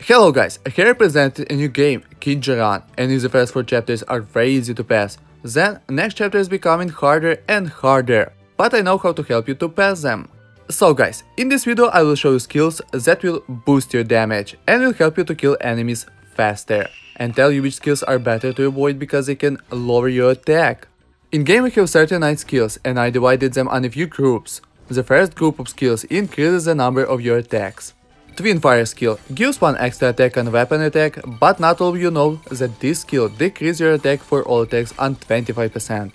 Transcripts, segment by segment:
Hello guys, here I present a new game, Kinja Run, and if the first 4 chapters are very easy to pass, then next chapter is becoming harder and harder, but I know how to help you to pass them. So guys, in this video I will show you skills that will boost your damage and will help you to kill enemies faster, and tell you which skills are better to avoid because they can lower your attack. In game we have 39 skills and I divided them on a few groups. The first group of skills increases the number of your attacks. Twin Fire skill gives one extra attack and weapon attack, but not all of you know that this skill decreases your attack for all attacks on 25%.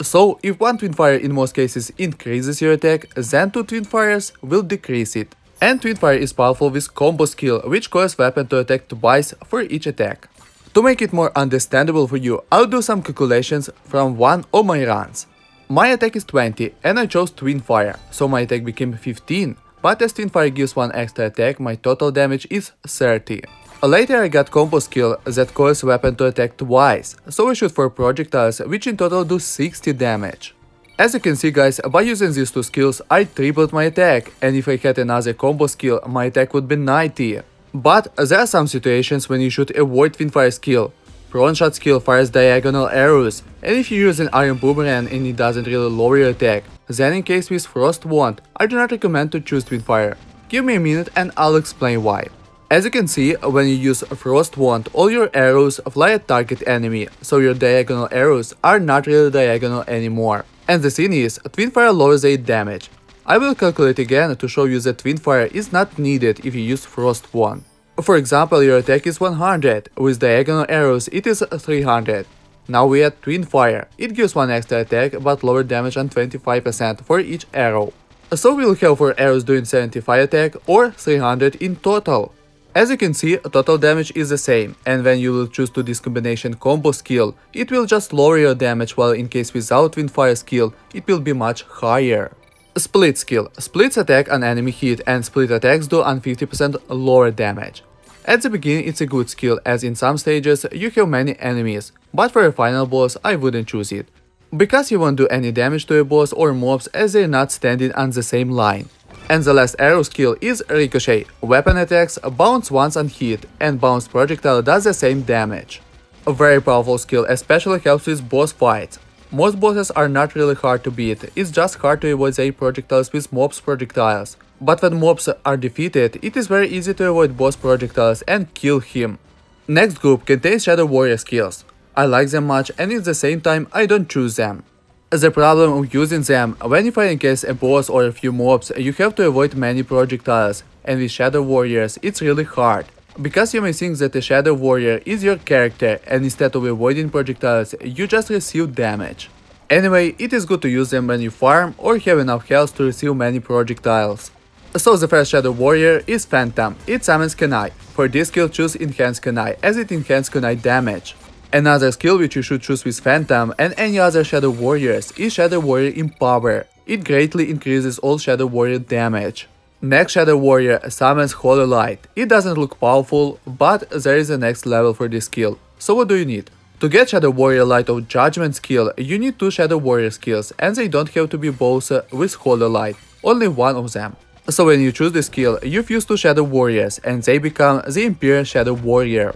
So, if one Twin Fire in most cases increases your attack, then two Twin Fires will decrease it. And Twin Fire is powerful with combo skill, which causes weapon to attack twice for each attack. To make it more understandable for you, I'll do some calculations from one of my runs. My attack is 20 and I chose Twin Fire, so my attack became 15 but as Twin Fire gives one extra attack, my total damage is 30. Later I got combo skill that causes weapon to attack twice, so I shoot 4 projectiles which in total do 60 damage. As you can see guys, by using these two skills I tripled my attack, and if I had another combo skill, my attack would be 90. But there are some situations when you should avoid Twin Fire skill. Prone Shot skill fires diagonal arrows, and if you use an Iron Boomerang and it doesn't really lower your attack, then in case with Frost Wand, I do not recommend to choose Twinfire. Give me a minute and I'll explain why. As you can see, when you use Frost Wand, all your arrows fly at target enemy, so your diagonal arrows are not really diagonal anymore. And the thing is, Twinfire lowers 8 damage. I will calculate again to show you that Twinfire is not needed if you use Frost Wand. For example, your attack is 100, with diagonal arrows it is 300. Now we add Twin Fire. It gives one extra attack, but lower damage on 25% for each arrow. So we'll have 4 arrows doing 75 attack or 300 in total. As you can see, total damage is the same, and when you will choose to this combination combo skill, it will just lower your damage while in case without Twin Fire skill, it will be much higher. Split skill. Splits attack on enemy hit and split attacks do on 50% lower damage. At the beginning it's a good skill as in some stages you have many enemies, but for a final boss I wouldn't choose it. Because you won't do any damage to a boss or mobs as they're not standing on the same line. And the last arrow skill is Ricochet, weapon attacks bounce once on hit, and bounce projectile does the same damage. A very powerful skill especially helps with boss fights. Most bosses are not really hard to beat, it's just hard to avoid their projectiles with mobs projectiles. But when mobs are defeated, it is very easy to avoid boss projectiles and kill him. Next group contains Shadow Warrior skills. I like them much and at the same time I don't choose them. The problem of using them, when you fight against a boss or a few mobs, you have to avoid many projectiles, and with Shadow Warriors it's really hard. Because you may think that a Shadow Warrior is your character and instead of avoiding projectiles, you just receive damage. Anyway, it is good to use them when you farm or have enough health to receive many projectiles. So the first Shadow Warrior is Phantom, it summons Kunai. For this skill choose Enhance Kunai, as it enhances Kunai damage. Another skill which you should choose with Phantom and any other Shadow Warriors is Shadow Warrior Empower. It greatly increases all Shadow Warrior damage. Next Shadow Warrior summons Holy Light. It doesn't look powerful, but there is a next level for this skill. So what do you need? To get Shadow Warrior Light of Judgment skill, you need two Shadow Warrior skills, and they don't have to be both with Holy Light, only one of them. So when you choose this skill, you fuse two Shadow Warriors and they become the Imperial Shadow Warrior.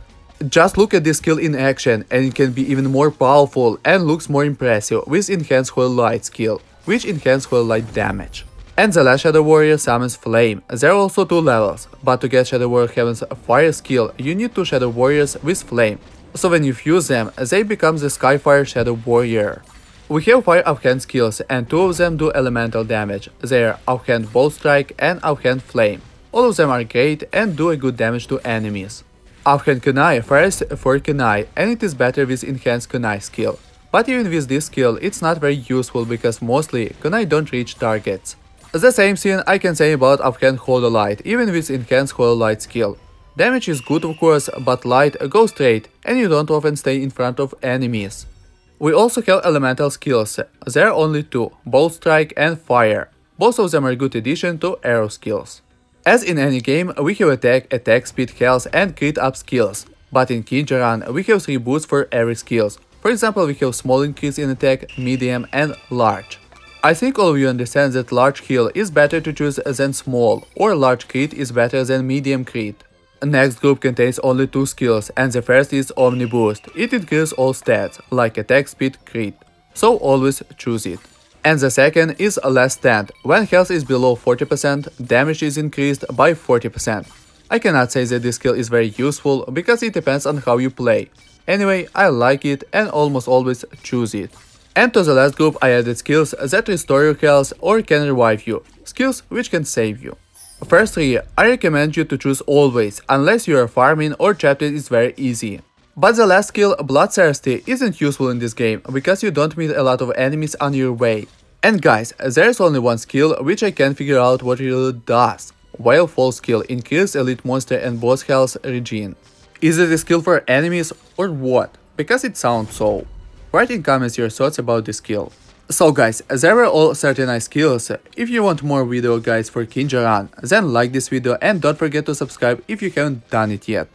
Just look at this skill in action and it can be even more powerful and looks more impressive with Enhanced Holy Light skill, which enhances Holy Light damage. And the last Shadow Warrior summons Flame. There are also two levels, but to get Shadow Warrior Heaven's Fire skill, you need two Shadow Warriors with Flame. So when you fuse them, they become the Skyfire Shadow Warrior. We have 5 offhand skills and 2 of them do elemental damage, they are offhand bolt strike and offhand flame. All of them are great and do a good damage to enemies. Offhand kunai fires for kunai and it is better with enhanced kunai skill. But even with this skill it's not very useful because mostly kunai don't reach targets. The same thing I can say about offhand holy light even with enhanced holy light skill. Damage is good of course, but light goes straight and you don't often stay in front of enemies. We also have elemental skills, there are only two, Bolt Strike and Fire. Both of them are good addition to arrow skills. As in any game, we have attack, attack speed, health and crit up skills, but in Kinja Run we have 3 boosts for every skills. For example, we have small increase in attack, medium and large. I think all of you understand that large heal is better to choose than small, or large crit is better than medium crit. Next group contains only two skills and the first is Omni Boost. It increases all stats, like attack speed, crit, so always choose it. And the second is Last Stand. When health is below 40%, damage is increased by 40%. I cannot say that this skill is very useful because it depends on how you play. Anyway, I like it and almost always choose it. And to the last group I added skills that restore your health or can revive you, skills which can save you. Firstly, I recommend you to choose always, unless you are farming or chapter is very easy. But the last skill, Bloodthirsty, isn't useful in this game, because you don't meet a lot of enemies on your way. And guys, there is only one skill which I can figure out what it really does. Whale Fall skill increases elite monster and boss health regen. Is it a skill for enemies or what? Because it sounds so. Write in comments your thoughts about this skill. So guys, there were all 39 skills. If you want more video guides for Kinja Run, then like this video and don't forget to subscribe if you haven't done it yet.